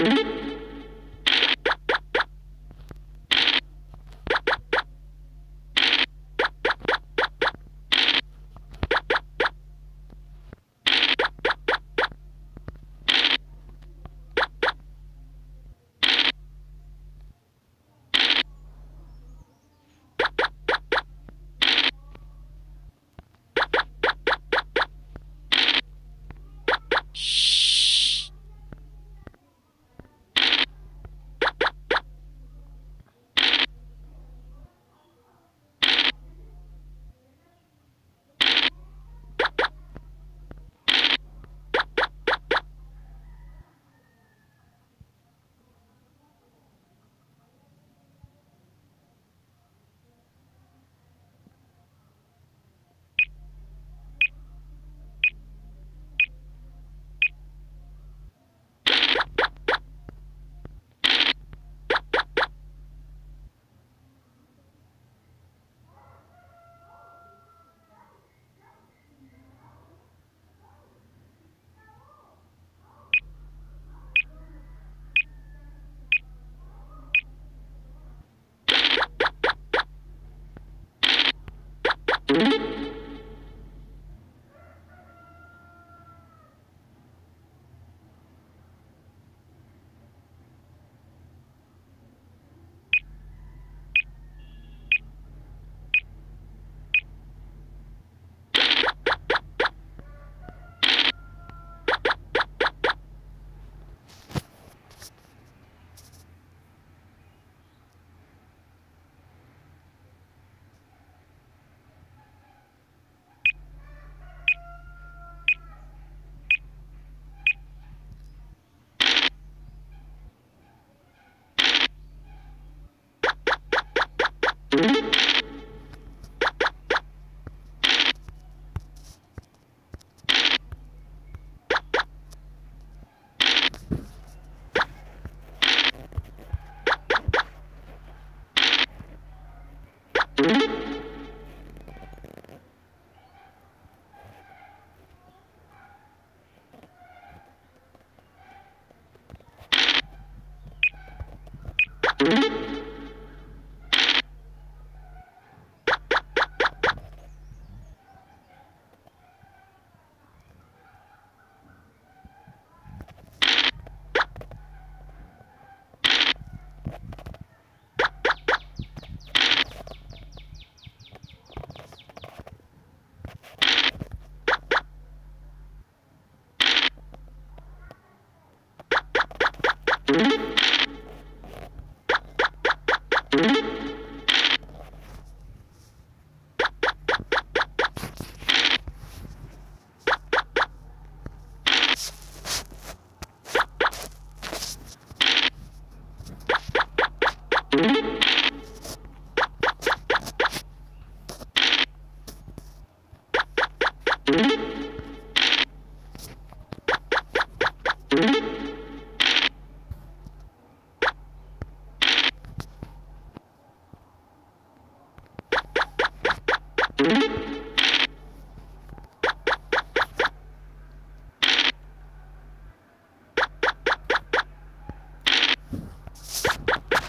Mm-hmm. Mm-hmm.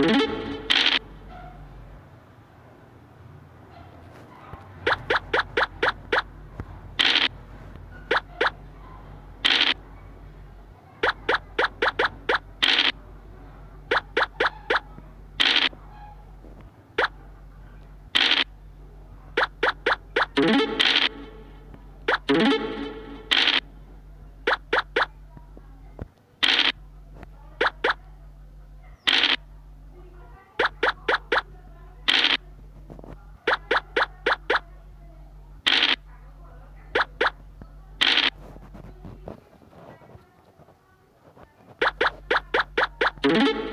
Mm-hmm. Mm-hmm.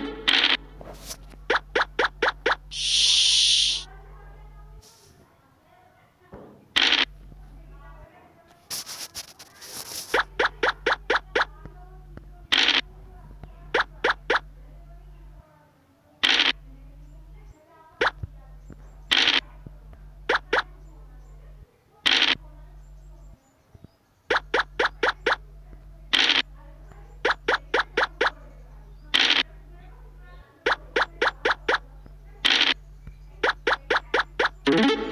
Mm-hmm.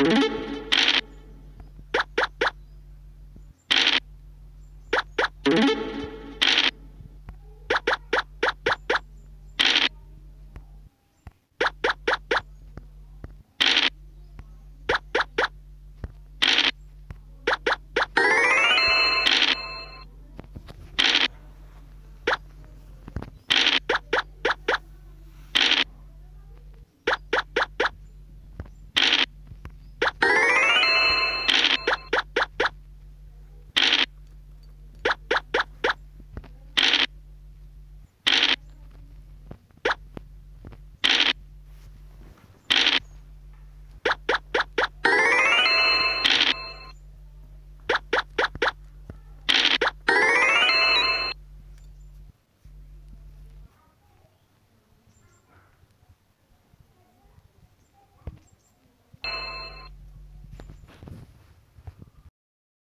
Mm-hmm.